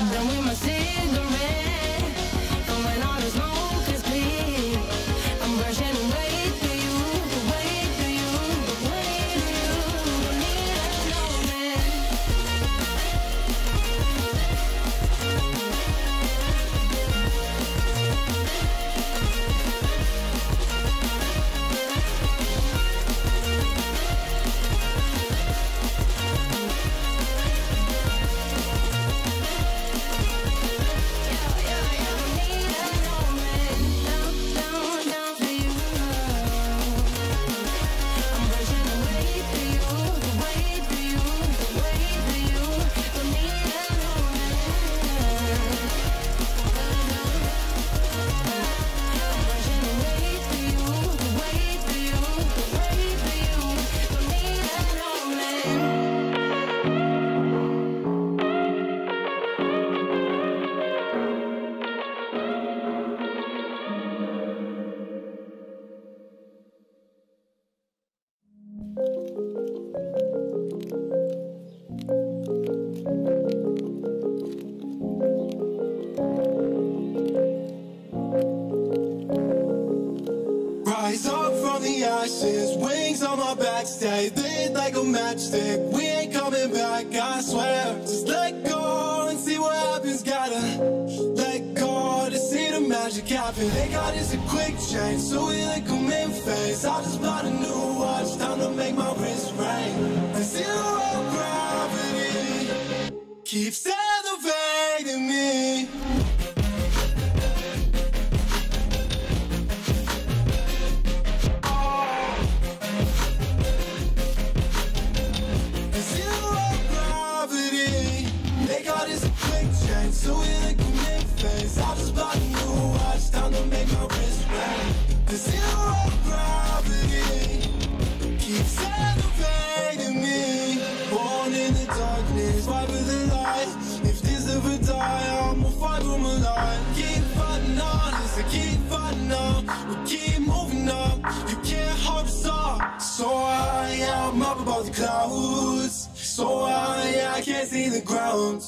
With my cigarette, wings on my back, stay lit like a matchstick. We ain't coming back, I swear. Just let go and see what happens. Gotta let go to see the magic happen. They got us a quick change, so we like them in phase. I just bought a new watch, time to make my wrist ring. The zero gravity keeps elevating me. Gravity me. Born in the darkness, with the light. If ever die, I'ma. Keep fighting on, keep fighting on. We keep moving up, you can't hold us. So I am up above the clouds. So I, I can't see the ground.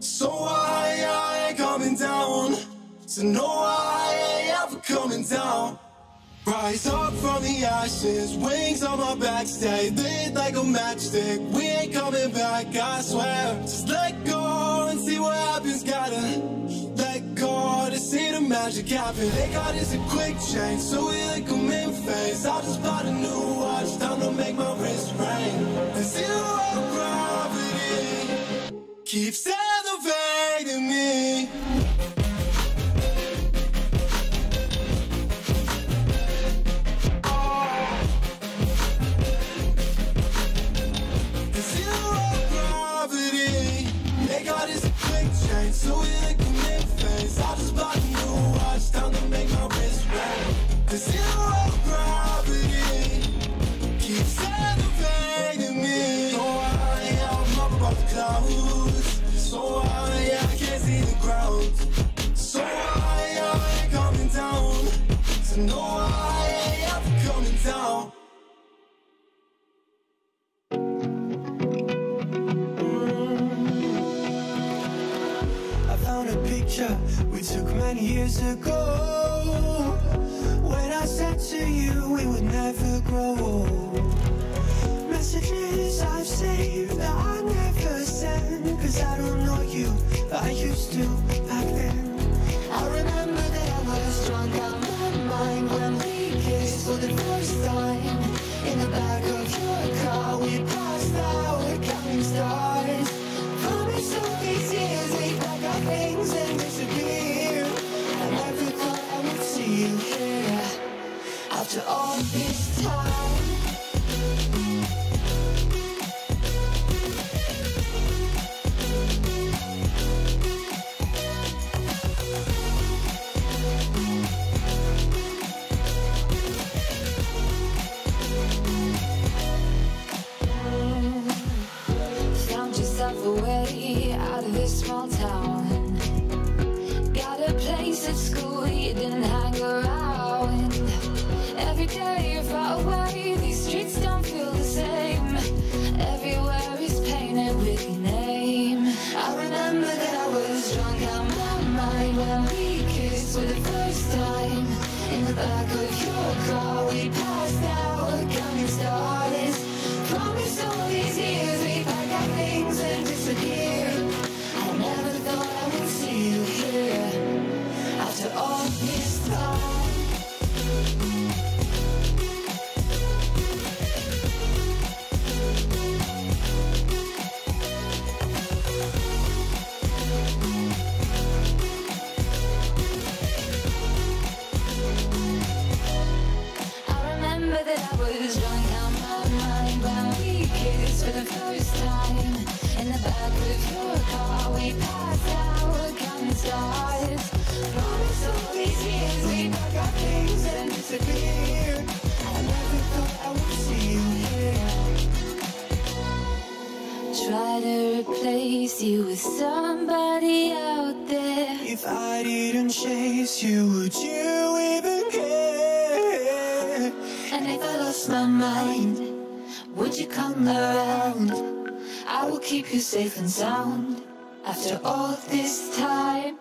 So I, I ain't coming down. So no, I ain't ever coming down. Rise up from the ashes, wings on my back, stay lit like a matchstick. We ain't coming back, I swear. Just let go and see what happens. Gotta let go to see the magic happen. They got us a quick change, so we like them in phase. I just bought a new watch, time to make my wrist ring. The zero gravity keeps years ago. When I said to you we would never grow old. messages I've saved that I never send. Cause I don't know you, but I used to back then. I remember that I was drunk out my mind when we kissed for the first time. In the back of your car, we remember that I was drunk out my mind when we kissed for the first time. In the back of your car, we passed out counting stars. Promised all these years we pack our things and disappear. I never thought I would see you here. Try to replace you with somebody out there. If I didn't chase you, would you even lost my mind, would you come around? I will keep you safe and sound after all this time.